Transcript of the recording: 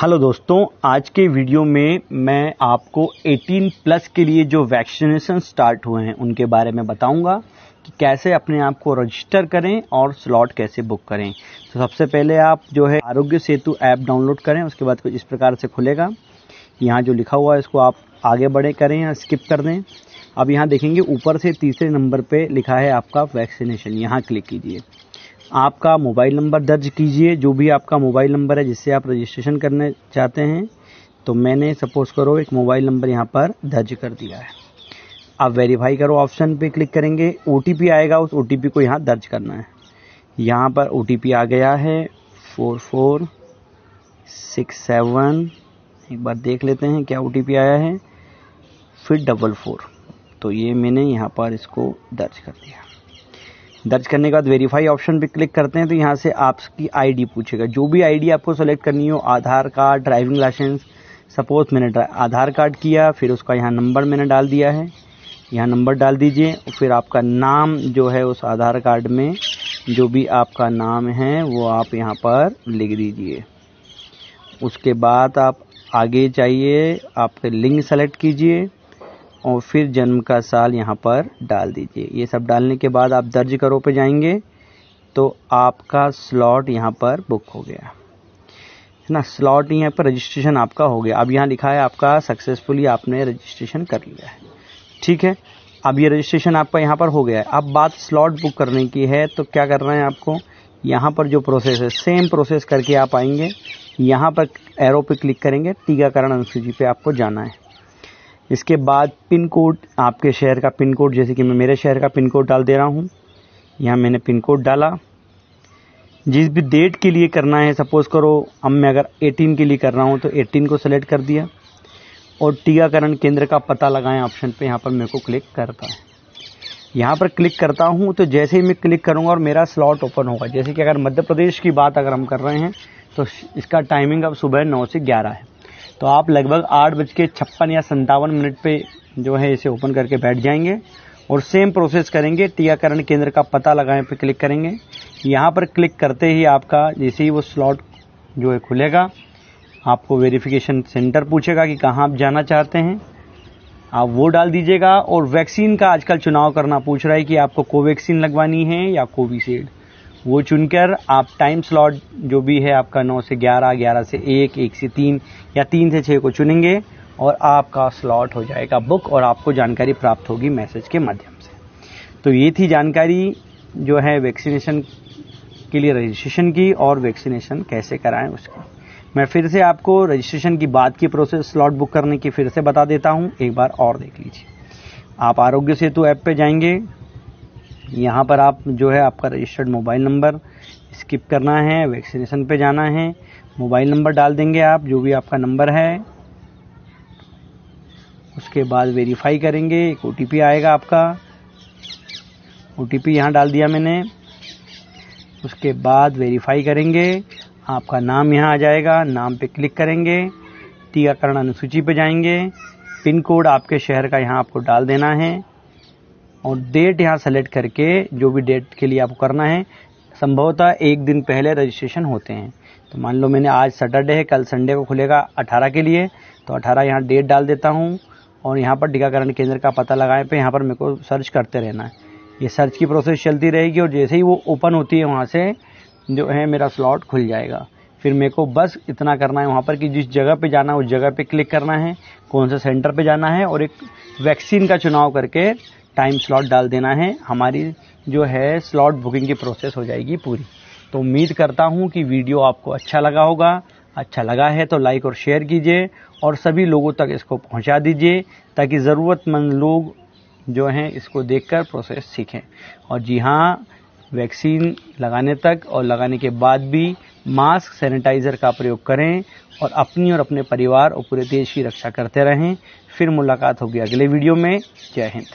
Hello दोस्तों, आज के वीडियो में मैं आपको 18 प्लस के लिए जो वैक्सीनेशन स्टार्ट हुए हैं, उनके बारे में बताऊँगा कि कैसे अपने आप को रजिस्टर करें और स्लॉट कैसे बुक करें। तो सबसे पहले आप जो है आरोग्य सेतु ऐप डाउनलोड करें, उसके बाद कुछ इस प्रकार से खुलेगा। यहाँ जो लिखा हुआ है, इसको आप आगे बढ़े करें या स्किप कर दें। अब यहाँ देखेंगे, ऊपर से तीसरे नंबर पर लिखा है आपका वैक्सीनेशन। यहाँ क्लिक कीजिए। आपका मोबाइल नंबर दर्ज कीजिए, जो भी आपका मोबाइल नंबर है जिससे आप रजिस्ट्रेशन करने चाहते हैं तो मैंने सपोज़ करो एक मोबाइल नंबर यहाँ पर दर्ज कर दिया है। आप वेरीफाई करो ऑप्शन पे क्लिक करेंगे, ओटीपी आएगा, उस ओटीपी को यहाँ दर्ज करना है। यहाँ पर ओटीपी आ गया है, फोर फोर सिक्स सेवन। एक बार देख लेते हैं क्या ओटीपी आया है। फिर डबल फोर। तो ये मैंने यहाँ पर इसको दर्ज कर दिया। दर्ज करने के बाद वेरीफाई ऑप्शन पे क्लिक करते हैं तो यहाँ से आपकी आईडी पूछेगा। जो भी आईडी आपको सेलेक्ट करनी हो, Aadhaar card driving licence suppose मैंने आधार कार्ड किया, फिर उसका यहाँ नंबर मैंने डाल दिया है। यहाँ नंबर डाल दीजिए, फिर आपका नाम जो है उस आधार कार्ड में, जो भी आपका नाम है, वो आप यहाँ पर लिख दीजिए। उसके बाद आप आगे चाहिए आप लिंक सेलेक्ट कीजिए। और फिर जन्म का साल यहाँ पर डाल दीजिए। ये सब डालने के बाद आप दर्ज करो पे जाएँगे तो आपका स्लॉट यहाँ पर बुक हो गया। है ना? स्लॉट यहाँ पर रजिस्ट्रेशन आपका हो गया। अब यहाँ लिखा है आपका सक्सेसफुली आपने रजिस्ट्रेशन कर लिया है। ठीक है? अब ये रजिस्ट्रेशन आपका यहाँ पर हो गया है। अब बात स्लॉट बुक करने की है तो क्या कर रहे हैं आपको? यहाँ पर जो प्रोसेस है सेम प्रोसेस करके आप आएँगे। यहाँ पर एरो पे क्लिक करेंगे, टीकाकरण अनुसूची पे आपको जाना है। इसके बाद पिन कोड, आपके शहर का पिन कोड, जैसे कि मैं मेरे शहर का पिन कोड डाल दे रहा हूँ। यहाँ मैंने पिन कोड डाला। जिस भी डेट के लिए करना है, सपोज़ करो अब मैं अगर 18 के लिए कर रहा हूँ तो 18 को सेलेक्ट कर दिया। और टीकाकरण केंद्र का पता लगाएँ ऑप्शन पे, यहाँ पर मेरे को क्लिक करता है। यहाँ पर क्लिक करता हूँ तो जैसे ही मैं क्लिक करूँगा और मेरा स्लॉट ओपन होगा। जैसे कि अगर मध्य प्रदेश की बात अगर हम कर रहे हैं तो इसका टाइमिंग अब सुबह नौ से ग्यारह है। तो आप लगभग आठ बज के छप्पन या संतावन मिनट पे जो है इसे ओपन करके बैठ जाएँगे और सेम प्रोसेस करेंगे, टीकाकरण केंद्र का पता लगाए पे क्लिक करेंगे। यहाँ पर क्लिक करते ही आपका जैसे ही वो स्लॉट जो है खुलेगा, आपको वेरिफिकेशन सेंटर पूछेगा कि कहाँ आप जाना चाहते हैं। आप वो डाल दीजिएगा और वैक्सीन का आजकल चुनाव करना पूछ रहा है कि आपको कोवैक्सीन लगवानी है या कोविशील्ड। वो चुनकर आप टाइम स्लॉट जो भी है आपका नौ से ग्यारह ग्यारह से एक एक से तीन या तीन से छः को चुनेंगे और आपका स्लॉट हो जाएगा बुक और आपको जानकारी प्राप्त होगी मैसेज के माध्यम से। तो ये थी जानकारी जो है वैक्सीनेशन के लिए रजिस्ट्रेशन की और वैक्सीनेशन कैसे कराएँ उसकी। मैं फिर से आपको रजिस्ट्रेशन की बात की प्रोसेस स्लॉट बुक करने की फिर से बता देता हूँ। एक बार और देख लीजिए। आप आरोग्य सेतु ऐप पे जाएँगे। यहाँ पर आप जो है आपका रजिस्टर्ड मोबाइल नंबर स्किप करना है वैक्सीनेशन पे जाना है। मोबाइल नंबर डाल देंगे आप, जो भी आपका नंबर है। उसके बाद वेरीफाई करेंगे, एक ओ आएगा आपका। ओ टी पी यहाँ डाल दिया मैंने। उसके बाद वेरीफाई करेंगे, आपका नाम यहाँ आ जाएगा। नाम पे क्लिक करेंगे, टीकाकरण अनुसूची पे जाएँगे। पिन कोड आपके शहर का यहाँ आपको डाल देना है। और डेट यहाँ सेलेक्ट करके जो भी डेट के लिए आपको करना है, संभवतः एक दिन पहले रजिस्ट्रेशन होते हैं। तो मान लो मैंने आज सैटरडे है, कल संडे को खुलेगा 18 के लिए तो 18 यहाँ डेट डाल देता हूँ और यहाँ पर टीकाकरण केंद्र का पता लगाए पे यहाँ पर मेरे को सर्च करते रहना है। ये सर्च की प्रोसेस चलती रहेगी और जैसे ही वो ओपन होती है वहाँ से जो है मेरा स्लॉट खुल जाएगा। फिर मेरे को बस इतना करना है वहाँ पर कि जिस जगह पे जाना है उस जगह पे क्लिक करना है, कौन से सेंटर पे जाना है और एक वैक्सीन का चुनाव करके टाइम स्लॉट डाल देना है। हमारी जो है स्लॉट बुकिंग की प्रोसेस हो जाएगी पूरी। तो उम्मीद करता हूँ कि वीडियो आपको अच्छा लगा होगा। अच्छा लगा है तो लाइक और शेयर कीजिए और सभी लोगों तक इसको पहुँचा दीजिए ताकि ज़रूरतमंद लोग जो हैं इसको देखकर प्रोसेस सीखें। और जी हाँ वैक्सीन लगाने तक और लगाने के बाद भी मास्क सैनिटाइज़र का प्रयोग करें और अपनी और अपने परिवार और पूरे देश की रक्षा करते रहें। फिर मुलाकात होगी अगले वीडियो में। जय हिंद।